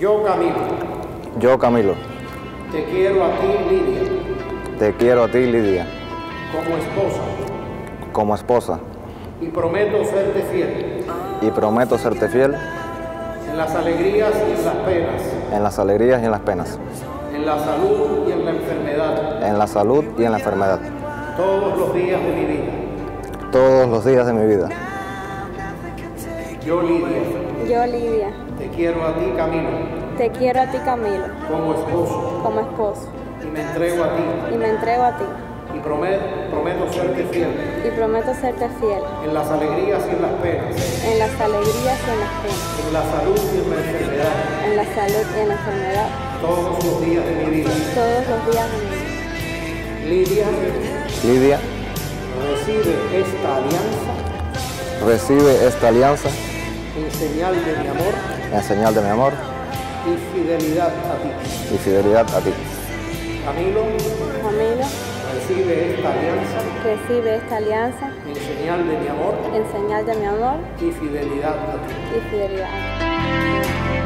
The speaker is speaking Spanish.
Yo, Camilo, Yo, Camilo, te quiero a ti, Lidia, te quiero a ti, Lidia, como esposa, como esposa, y prometo serte fiel. Y prometo serte fiel. En las alegrías y en las penas, en las alegrías y en las penas, en la salud y en la enfermedad, en la salud y en la enfermedad, todos los días de mi vida. todos los días de mi vida. Yo, Lidia, Yo, Lidia, te quiero a ti, Camilo, te quiero a ti, Camilo, como esposo, como esposo, y me entrego a ti, y me entrego a ti, y prometo, prometo serte fiel. Y prometo serte fiel. En las alegrías y en las penas, en las alegrías y en las penas, en la salud y en la enfermedad, en la salud y en la enfermedad, todos los días de mi vida. todos los días de mi vida. Lidia, Lidia, recibe esta alianza. Recibe esta alianza en señal de mi amor en señal de mi amor y fidelidad a ti. y fidelidad a ti. Camilo, Camilo, recibe esta alianza recibe esta alianza en señal de mi amor en señal de mi amor y fidelidad a ti. y fidelidad.